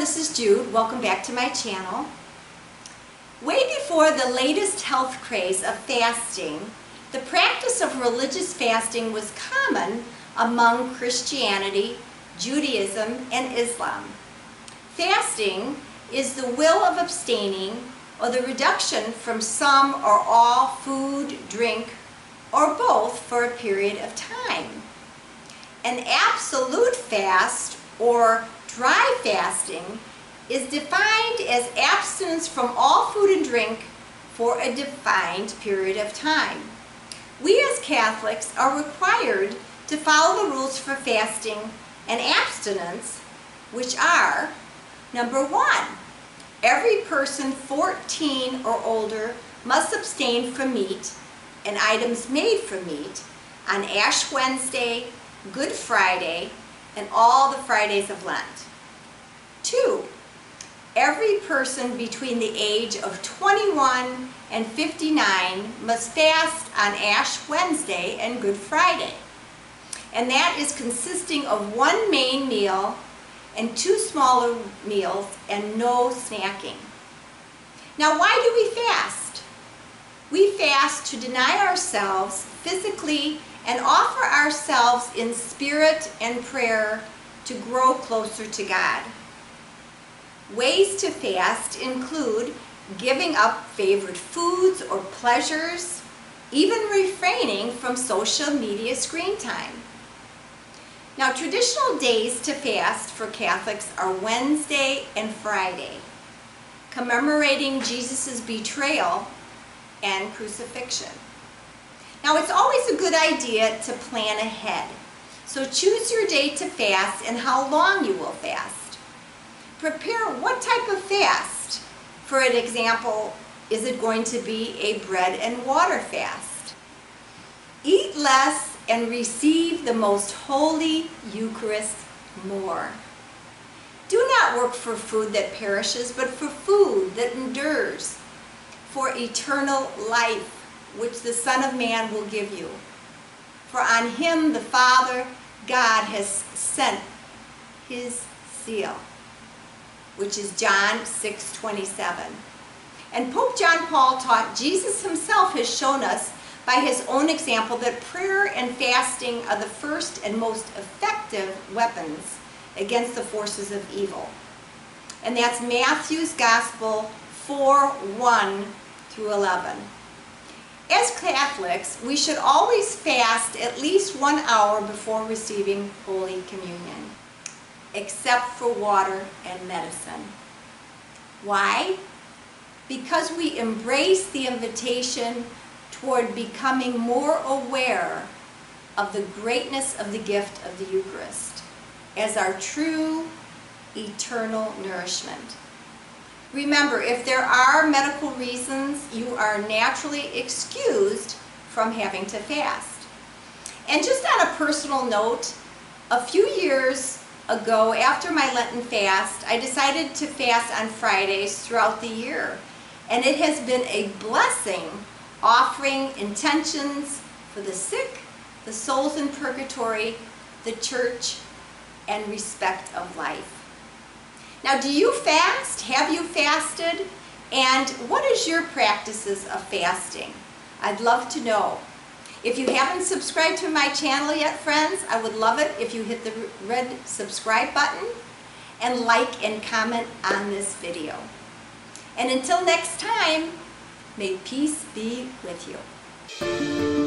this is Jude. Welcome back to my channel. Way before the latest health craze of fasting, the practice of religious fasting was common among Christianity, Judaism, and Islam. Fasting is the will of abstaining or the reduction from some or all food, drink, or both for a period of time. An absolute fast or dry fasting is defined as abstinence from all food and drink for a defined period of time. We as Catholics are required to follow the rules for fasting and abstinence, which are, number one, every person 14 or older must abstain from meat and items made from meat on Ash Wednesday, Good Friday, and all the Fridays of Lent. Two, every person between the age of 21 and 59 must fast on Ash Wednesday and Good Friday. And that is consisting of one main meal and two smaller meals and no snacking. Now why do we fast? We fast to deny ourselves physically and offer ourselves in spirit and prayer to grow closer to God. Ways to fast include giving up favorite foods or pleasures, even refraining from social media screen time. Now traditional days to fast for Catholics are Wednesday and Friday, commemorating Jesus' betrayal and crucifixion. Now it's always a good idea to plan ahead. So choose your day to fast and how long you will fast. Prepare what type of fast. For an example, is it going to be a bread and water fast? Eat less and receive the most holy Eucharist more. Do not work for food that perishes, but for food that endures, for eternal life which the Son of Man will give you. For on him the Father God has sent his seal, which is John 6:27. And Pope John Paul taught Jesus himself has shown us by his own example that prayer and fasting are the first and most effective weapons against the forces of evil. And that's Matthew's Gospel 4, 1 through 11. As Catholics, we should always fast at least one hour before receiving Holy Communion, except for water and medicine. Why? Because we embrace the invitation toward becoming more aware of the greatness of the gift of the Eucharist as our true eternal nourishment. Remember, if there are medical reasons, you are naturally excused from having to fast. And just on a personal note, a few years ago, after my Lenten fast, I decided to fast on Fridays throughout the year. And it has been a blessing offering intentions for the sick, the souls in purgatory, the church, and respect of life. Now, do you fast? Have you fasted? And what is your practices of fasting? I'd love to know. If you haven't subscribed to my channel yet, friends, I would love it if you hit the red subscribe button and like and comment on this video. And until next time, may peace be with you.